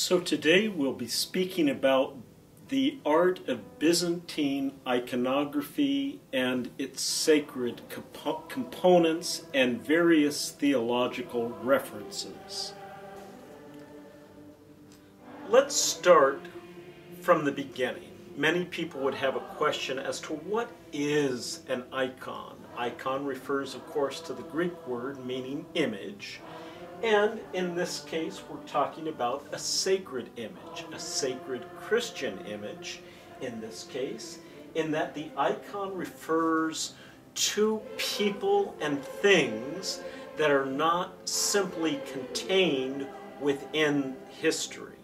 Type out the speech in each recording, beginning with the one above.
So today we'll be speaking about the art of Byzantine iconography and its sacred compo components and various theological references. Let's start from the beginning. Many people would have a question as to what is an icon. Icon refers, of course, to the Greek word meaning image. And in this case, we're talking about a sacred image, a sacred Christian image in this case, in that the icon refers to people and things that are not simply contained within history.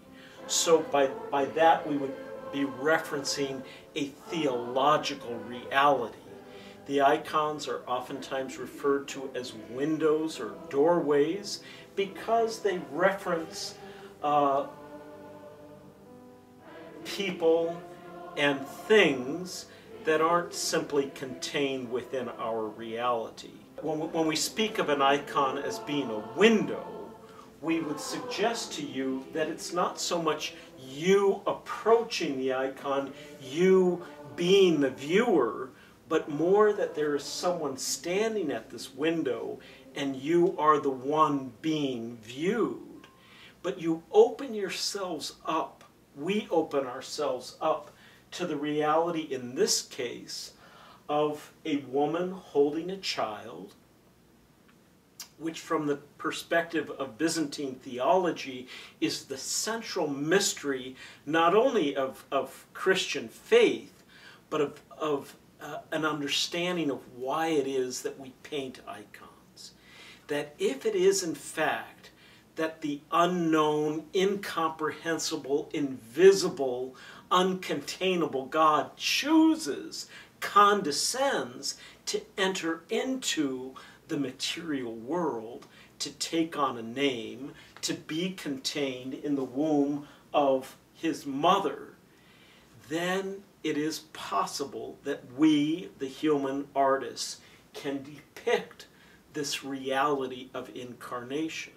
So by, by that we would be referencing a theological reality the icons are oftentimes referred to as windows or doorways because they reference uh, people and things that aren't simply contained within our reality. When, when we speak of an icon as being a window, we would suggest to you that it's not so much you approaching the icon, you being the viewer, but more that there is someone standing at this window and you are the one being viewed. But you open yourselves up, we open ourselves up to the reality in this case of a woman holding a child, which from the perspective of Byzantine theology is the central mystery not only of, of Christian faith, but of, of uh, an understanding of why it is that we paint icons. That if it is in fact that the unknown, incomprehensible, invisible, uncontainable God chooses, condescends to enter into the material world, to take on a name, to be contained in the womb of his mother, then it is possible that we, the human artists, can depict this reality of incarnation.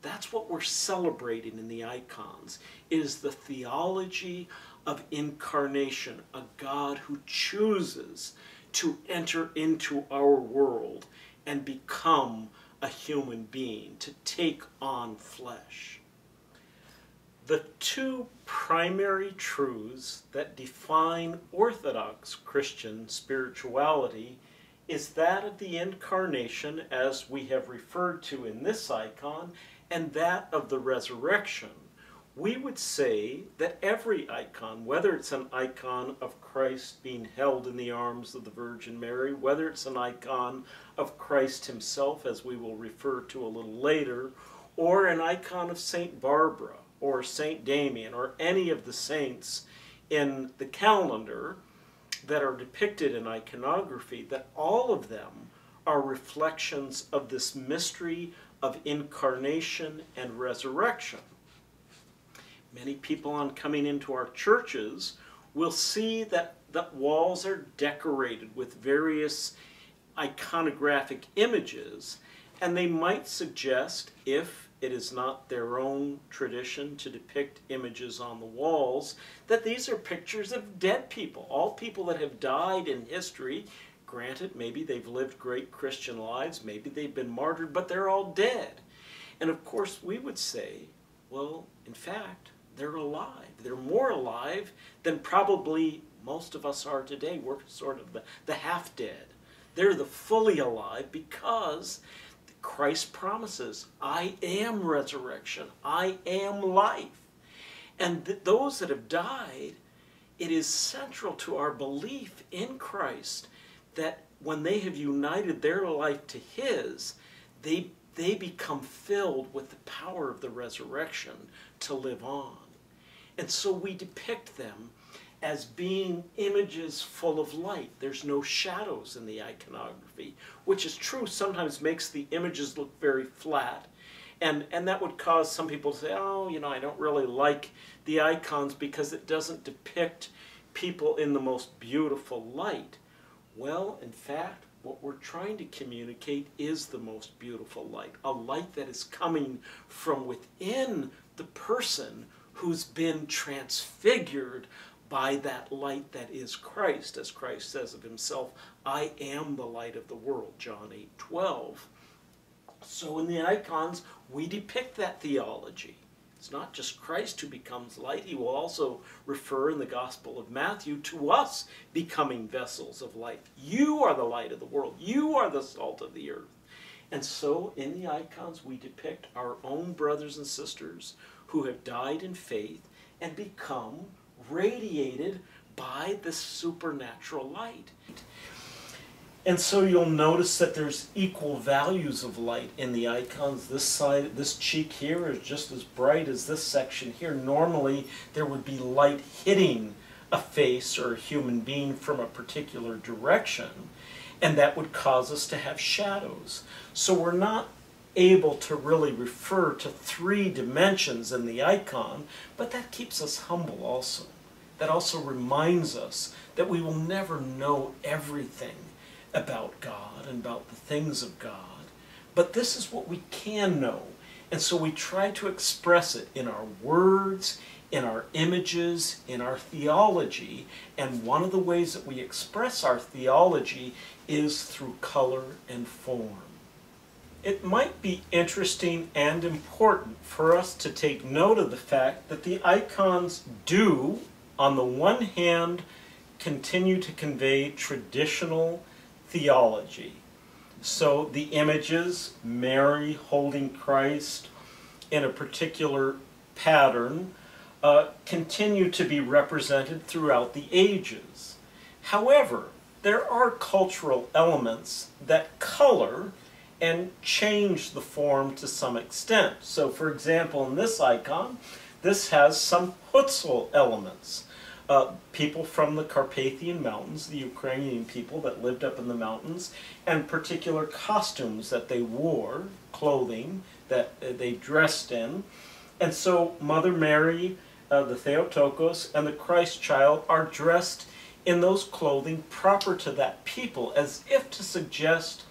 That's what we're celebrating in the icons, is the theology of incarnation, a God who chooses to enter into our world and become a human being, to take on flesh. The two primary truths that define Orthodox Christian spirituality is that of the incarnation, as we have referred to in this icon, and that of the resurrection. We would say that every icon, whether it's an icon of Christ being held in the arms of the Virgin Mary, whether it's an icon of Christ himself, as we will refer to a little later, or an icon of St. Barbara, or Saint Damien or any of the saints in the calendar that are depicted in iconography, that all of them are reflections of this mystery of incarnation and resurrection. Many people on coming into our churches will see that, that walls are decorated with various iconographic images, and they might suggest, if it is not their own tradition to depict images on the walls, that these are pictures of dead people, all people that have died in history. Granted, maybe they've lived great Christian lives, maybe they've been martyred, but they're all dead. And of course, we would say, well, in fact, they're alive. They're more alive than probably most of us are today. We're sort of the, the half dead. They're the fully alive because Christ promises, I am resurrection, I am life. And th those that have died, it is central to our belief in Christ that when they have united their life to His, they, they become filled with the power of the resurrection to live on. And so we depict them as being images full of light. There's no shadows in the iconography, which is true, sometimes makes the images look very flat. And, and that would cause some people to say, oh, you know, I don't really like the icons because it doesn't depict people in the most beautiful light. Well, in fact, what we're trying to communicate is the most beautiful light, a light that is coming from within the person who's been transfigured by that light that is Christ, as Christ says of himself, I am the light of the world, John 8 12. So in the icons, we depict that theology. It's not just Christ who becomes light, he will also refer in the Gospel of Matthew to us becoming vessels of light. You are the light of the world, you are the salt of the earth. And so in the icons, we depict our own brothers and sisters who have died in faith and become radiated by this supernatural light. And so you'll notice that there's equal values of light in the icons. This side, this cheek here is just as bright as this section here. Normally there would be light hitting a face or a human being from a particular direction, and that would cause us to have shadows. So we're not able to really refer to three dimensions in the icon, but that keeps us humble also. That also reminds us that we will never know everything about God and about the things of God. But this is what we can know. And so we try to express it in our words, in our images, in our theology. And one of the ways that we express our theology is through color and form. It might be interesting and important for us to take note of the fact that the icons do, on the one hand, continue to convey traditional theology. So the images, Mary holding Christ in a particular pattern, uh, continue to be represented throughout the ages. However, there are cultural elements that color and change the form to some extent. So for example, in this icon, this has some Hutzul elements uh, people from the Carpathian Mountains, the Ukrainian people that lived up in the mountains, and particular costumes that they wore, clothing that uh, they dressed in. And so Mother Mary, uh, the Theotokos, and the Christ child are dressed in those clothing proper to that people, as if to suggest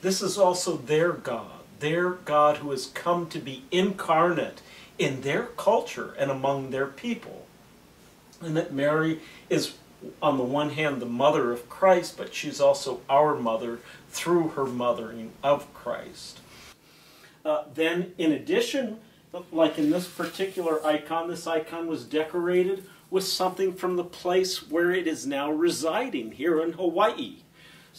this is also their God, their God who has come to be incarnate in their culture and among their people and that Mary is on the one hand the mother of Christ, but she's also our mother through her mothering of Christ. Uh, then, in addition, like in this particular icon, this icon was decorated with something from the place where it is now residing, here in Hawaii.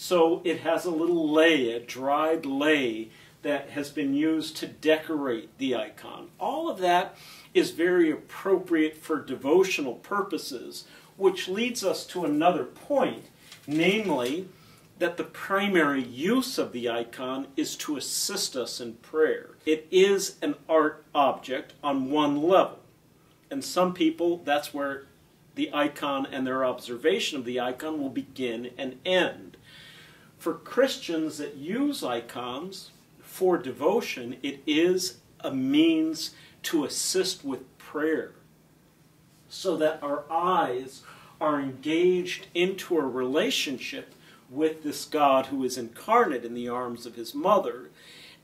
So it has a little lei, a dried lei, that has been used to decorate the icon. All of that is very appropriate for devotional purposes, which leads us to another point, namely that the primary use of the icon is to assist us in prayer. It is an art object on one level. And some people, that's where the icon and their observation of the icon will begin and end. For Christians that use icons for devotion, it is a means to assist with prayer so that our eyes are engaged into a relationship with this God who is incarnate in the arms of his mother.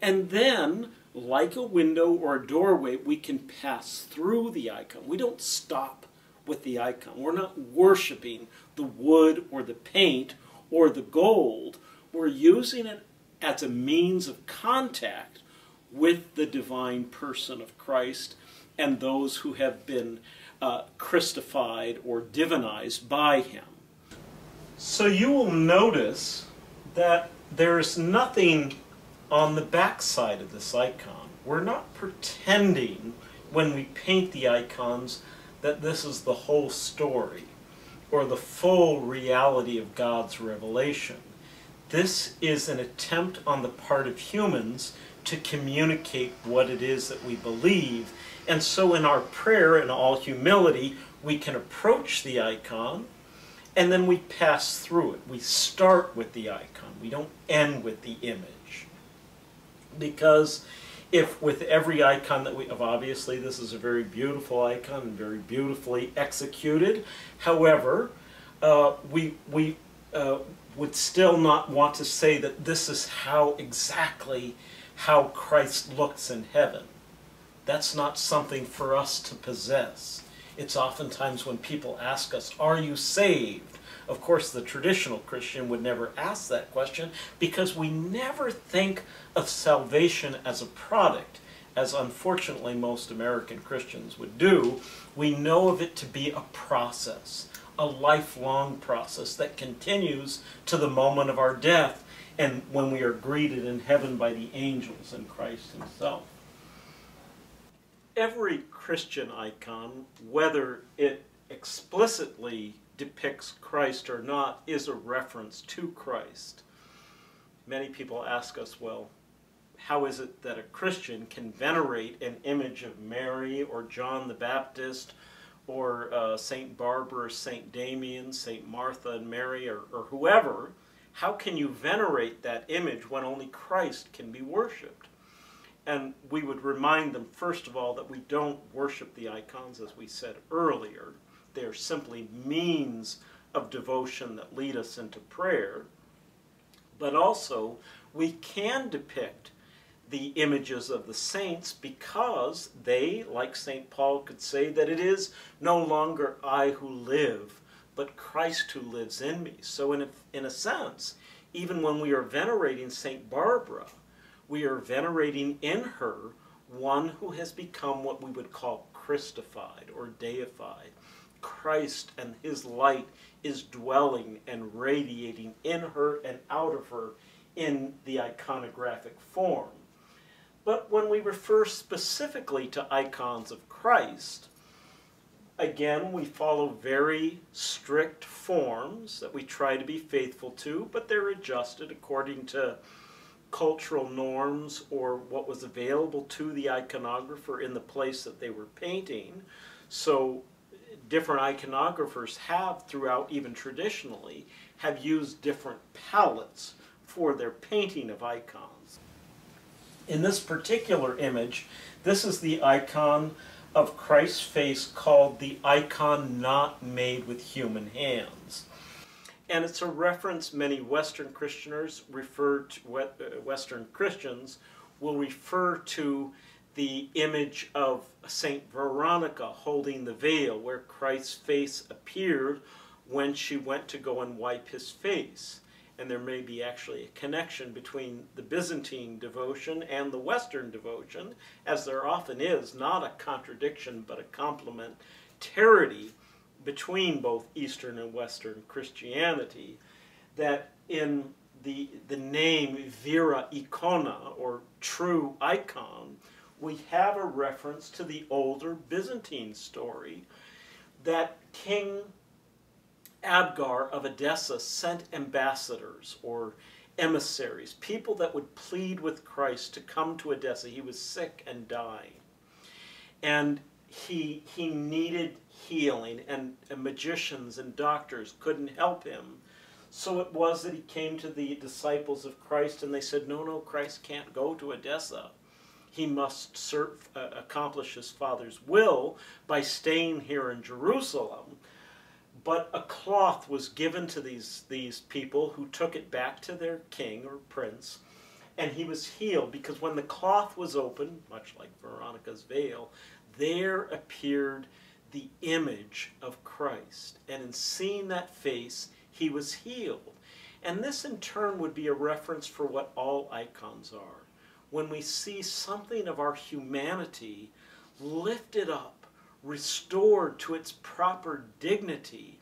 And then, like a window or a doorway, we can pass through the icon. We don't stop with the icon. We're not worshiping the wood or the paint or the gold. We're using it as a means of contact with the divine person of Christ and those who have been uh, Christified or divinized by him. So you will notice that there's nothing on the backside of this icon. We're not pretending when we paint the icons that this is the whole story or the full reality of God's revelation. This is an attempt on the part of humans to communicate what it is that we believe. And so in our prayer, in all humility, we can approach the icon and then we pass through it. We start with the icon. We don't end with the image. Because if with every icon that we have, obviously this is a very beautiful icon and very beautifully executed. However, uh, we, we uh, would still not want to say that this is how exactly how Christ looks in heaven. That's not something for us to possess. It's oftentimes when people ask us, Are you saved? Of course, the traditional Christian would never ask that question because we never think of salvation as a product, as unfortunately most American Christians would do. We know of it to be a process, a lifelong process that continues to the moment of our death and when we are greeted in heaven by the angels and Christ Himself. Every Christian icon, whether it explicitly depicts Christ or not, is a reference to Christ. Many people ask us, well, how is it that a Christian can venerate an image of Mary or John the Baptist or uh, St. Barbara, St. Damien, St. Martha and Mary, or, or whoever? How can you venerate that image when only Christ can be worshipped? And we would remind them, first of all, that we don't worship the icons as we said earlier. They're simply means of devotion that lead us into prayer. But also, we can depict the images of the saints because they, like St. Paul could say, that it is no longer I who live, but Christ who lives in me. So, in a, in a sense, even when we are venerating St. Barbara, we are venerating in her one who has become what we would call Christified or deified. Christ and his light is dwelling and radiating in her and out of her in the iconographic form. But when we refer specifically to icons of Christ, again, we follow very strict forms that we try to be faithful to, but they're adjusted according to cultural norms or what was available to the iconographer in the place that they were painting. So different iconographers have throughout, even traditionally, have used different palettes for their painting of icons. In this particular image, this is the icon of Christ's face called the icon not made with human hands. And it's a reference many Western Christianers refer to, uh, Western Christians will refer to the image of Saint Veronica holding the veil where Christ's face appeared when she went to go and wipe his face. And there may be actually a connection between the Byzantine devotion and the Western devotion, as there often is, not a contradiction but a complementarity between both Eastern and Western Christianity, that in the, the name Vera Icona, or true icon, we have a reference to the older Byzantine story that King Abgar of Edessa sent ambassadors or emissaries, people that would plead with Christ to come to Edessa. He was sick and dying. And he, he needed healing, and, and magicians and doctors couldn't help him. So it was that he came to the disciples of Christ and they said, No, no, Christ can't go to Edessa he must serve, uh, accomplish his father's will by staying here in Jerusalem. But a cloth was given to these, these people who took it back to their king or prince, and he was healed because when the cloth was opened, much like Veronica's veil, there appeared the image of Christ. And in seeing that face, he was healed. And this in turn would be a reference for what all icons are when we see something of our humanity lifted up, restored to its proper dignity,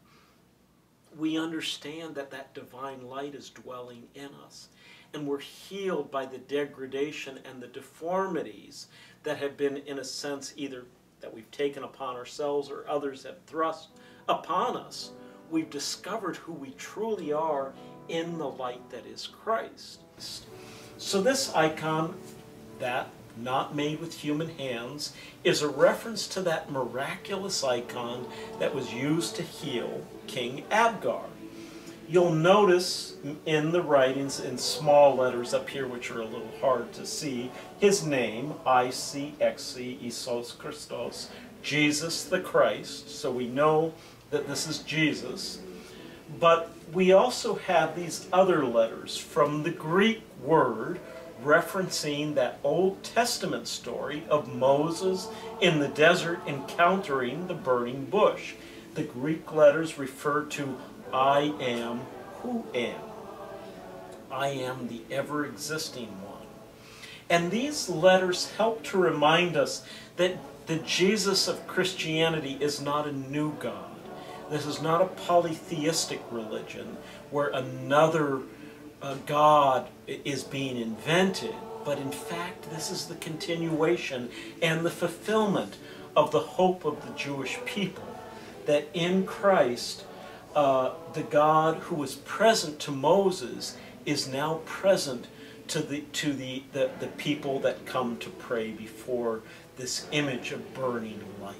we understand that that divine light is dwelling in us. And we're healed by the degradation and the deformities that have been, in a sense, either that we've taken upon ourselves or others have thrust upon us. We've discovered who we truly are in the light that is Christ. So this icon, that not made with human hands, is a reference to that miraculous icon that was used to heal King Abgar. You'll notice in the writings in small letters up here, which are a little hard to see, his name, I-C-X-C, Isos Christos, Jesus the Christ. So we know that this is Jesus. But we also have these other letters from the Greek word referencing that Old Testament story of Moses in the desert encountering the burning bush. The Greek letters refer to I am who am. I am the ever existing one. And these letters help to remind us that the Jesus of Christianity is not a new God. This is not a polytheistic religion where another uh, God is being invented, but in fact, this is the continuation and the fulfillment of the hope of the Jewish people that in Christ, uh, the God who was present to Moses is now present to the to the, the, the people that come to pray before this image of burning light.